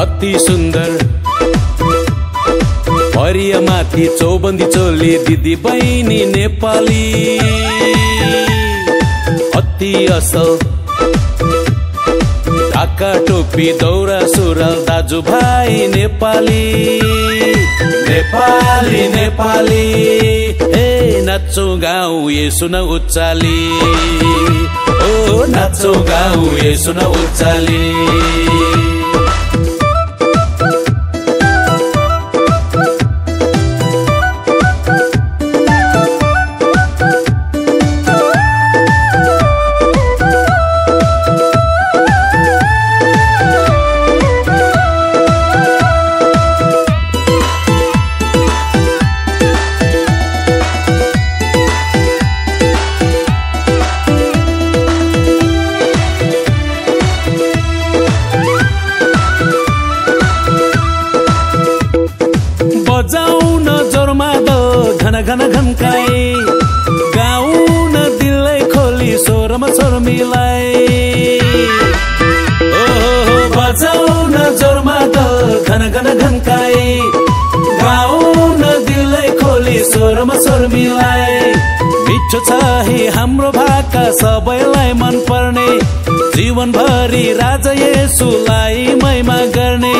अति सुंदर हरिया माथि चौबन्दी चोली दिदी बहिनी नेपाली। अति असल। ढाका टोपी दौरा सुरुवाल दाजुभाइ नेपाली। नेपाली नेपाली। हे नाचो गाउँ ये सुन उचाली। ओ नाचो गाउँ ये सुन उचाली। घन घन घन्काए गाउन दिलै खोली स्वरमा स्वर मिलाए ओ बजाउन जोरमा दो घन घन घन्काए गाउन दिलै खोली स्वरमा स्वर मिलाए मिठो छ है हाम्रो भाका सबैलाई मन पर्ने जीवनभरि राजा येसुलाई महिमा गर्ने।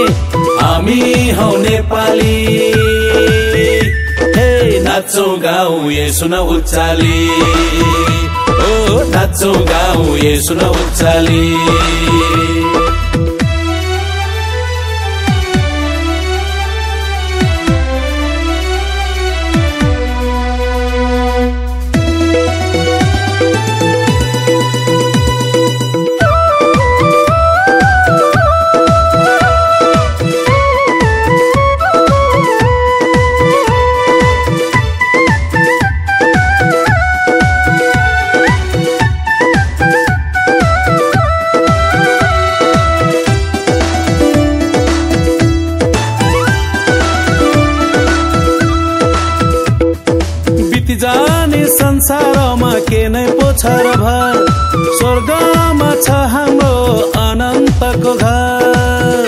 हामी हौ नेपाली। नाचौ गाउँ ये सुन उचाली ओ नाचौ गाउँ ये सुन उचाली संसारमा के नै पोछर भर? स्वर्गमा छ हाम्रो अनन्तको घर।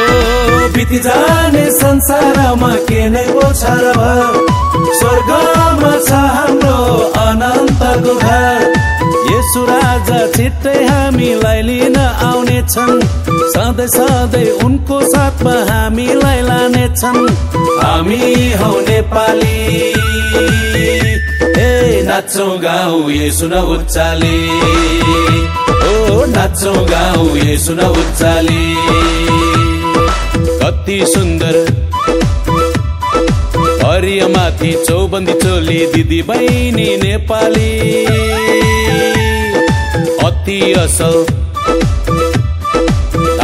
ओ बिति जाने संसारमा के नै पोछर भर? स्वर्गमा छ हाम्रो अनन्तको घर। यसु राजा छिट्टै हामीलाई लिन आउनेछन्। सधैँ सधैँ उनको साथमा हामीलाई लानेछन्। हामी हौ नेपाली। नाचौ गाउँ ये सुन उचाली ओ नाचौ गाउँ ये सुन उचाली कति सुन्दर हरिया माथि चौबन्दी चोली दिदी बहिनी नेपाली अति असल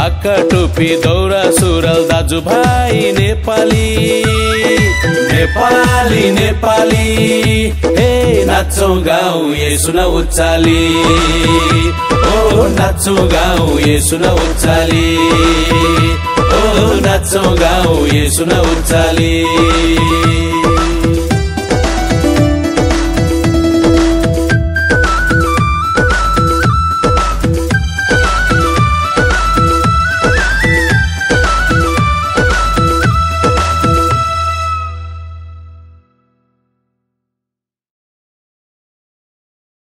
ढाका टोपी दौरा सुरुवाल दाजुभाइ नेपाली। नेपाली नेपाली। हे नाचौ गाउँ ये सुन उचाली ओ नाचौ गाउँ ये सुन उचाली ओ नाचौ गाउँ ये सुन उचाली